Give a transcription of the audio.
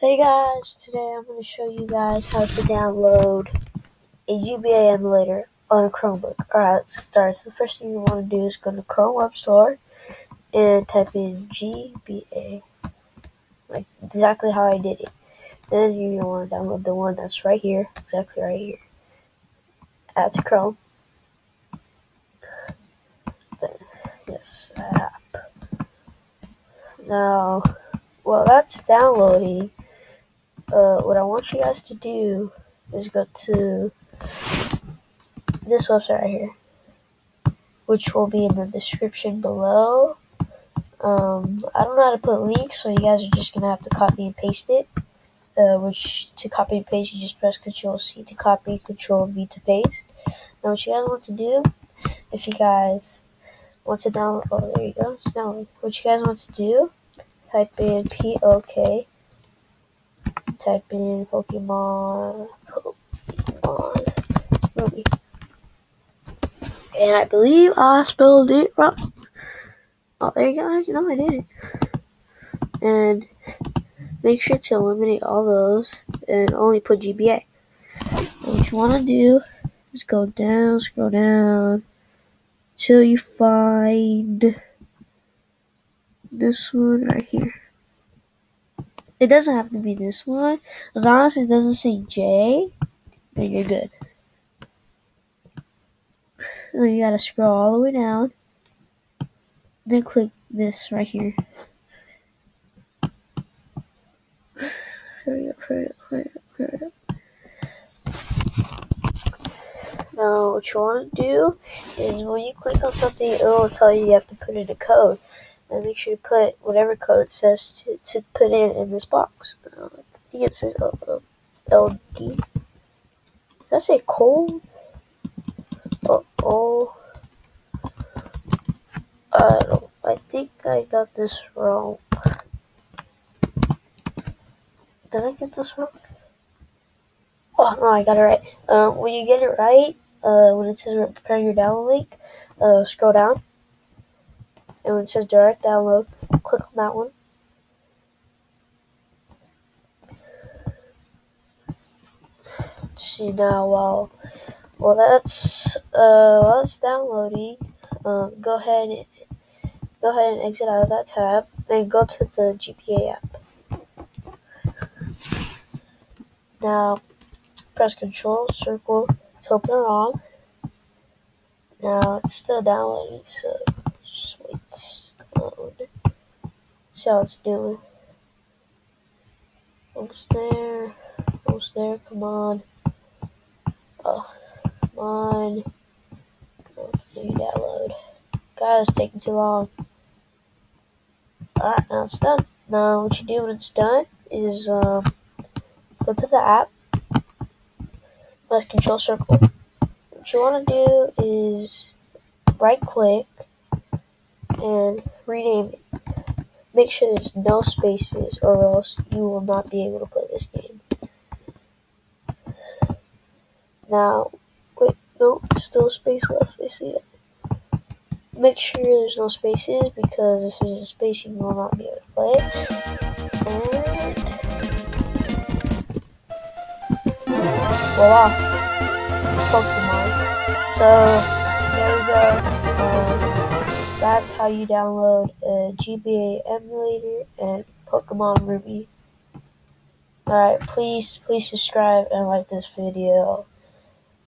Hey guys, today I'm going to show you guys how to download a GBA emulator on a Chromebook. Alright, let's start. So the first thing you want to do is go to Chrome Web Store and type in GBA, like exactly how I did it. Then you're going to want to download the one that's right here, exactly right here. Add to Chrome. Then, yes, app. Now, while that's downloading, uh, what I want you guys to do is go to this website right here, which will be in the description below. Um, I don't know how to put links, so you guys are just gonna have to copy and paste it. Uh, which to copy and paste, you just press Control C to copy, Control V to paste. Now, what you guys want to do, if you guys want to download, oh, there you go, download. What you guys want to do, type in POK type in Pokemon, Pokemon. And I believe I spelled it wrong. Oh, there you go. No, I didn't. And make sure to eliminate all those and only put GBA. And what you want to do is go down, scroll down till you find this one right here. It doesn't have to be this one. As long as it doesn't say J, then you're good. And then you gotta scroll all the way down. Then click this right here. Hurry up, hurry up, hurry up, hurry up. Now, what you want to do is when you click on something, it will tell you you have to put in a code and make sure you put whatever code it says to, to put in in this box. Uh, I think it says uh, LD. Did I say cold? Oh, oh. I don't. I think I got this wrong. Did I get this wrong? Oh no, I got it right. Um, when you get it right, uh, when it says prepare your download link, uh, scroll down and it says direct download, click on that one. see now while well that's uh while it's downloading, um, go ahead and go ahead and exit out of that tab and go to the GBA app. Now press Control Circle to open it wrong. Now it's still downloading, so how it's doing. Almost there. Almost there. Come on. Oh, come on. Oh, maybe download. Guys, taking too long. Alright, now it's done. Now, what you do when it's done is um, go to the app. Press Control Circle. What you want to do is right click and rename it. Make sure there's no spaces or else you will not be able to play this game. Now, wait, no, still space left, I see it. Make sure there's no spaces because if there's a space you will not be able to play. And voila, Pokemon. So, there we go. Um, that's how you download a GBA emulator and Pokemon Ruby. Alright, please, please subscribe and like this video.